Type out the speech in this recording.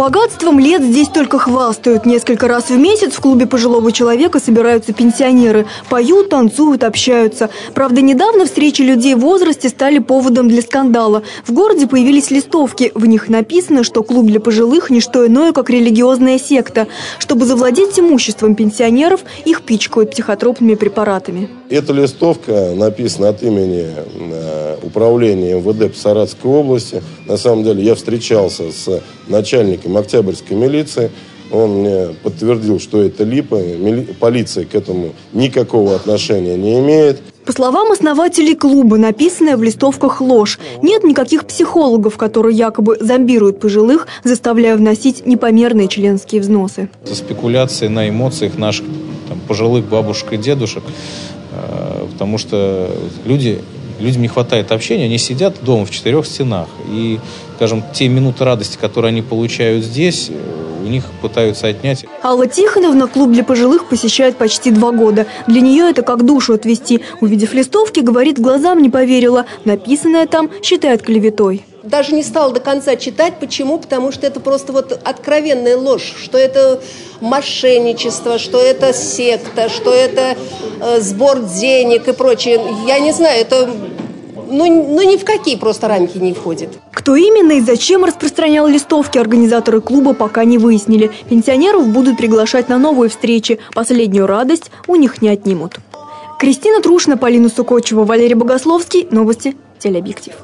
Богатством лет здесь только хвастают. Несколько раз в месяц в клубе пожилого человека собираются пенсионеры. Поют, танцуют, общаются. Правда, недавно встречи людей в возрасте стали поводом для скандала. В городе появились листовки. В них написано, что клуб для пожилых – не что иное, как религиозная секта. Чтобы завладеть имуществом пенсионеров, их пичкают психотропными препаратами. Эта листовка написана от имени э, управления МВД по Саратовской области. На самом деле я встречался с начальником Октябрьской милиции. Он мне подтвердил, что это липа. Полиция к этому никакого отношения не имеет. По словам основателей клуба, написанная в листовках ложь. Нет никаких психологов, которые якобы зомбируют пожилых, заставляя вносить непомерные членские взносы. Это спекуляции на эмоциях наших там, пожилых бабушек и дедушек. Э, потому что люди, людям не хватает общения, они сидят дома в четырех стенах. И, скажем, те минуты радости, которые они получают здесь, у них пытаются отнять. Алла Тихоновна клуб для пожилых посещает почти два года. Для нее это как душу отвести. Увидев листовки, говорит, глазам не поверила. Написанное там считает клеветой. Даже не стала до конца читать. Почему? Потому что это просто вот откровенная ложь, что это мошенничество, что это секта, что это э, сбор денег и прочее. Я не знаю, это ну, ну ни в какие просто рамки не входит. Кто именно и зачем распространял листовки, организаторы клуба пока не выяснили. Пенсионеров будут приглашать на новые встречи. Последнюю радость у них не отнимут. Кристина Трушина, Полина Сукочева, Валерий Богословский. Новости. Телеобъектив.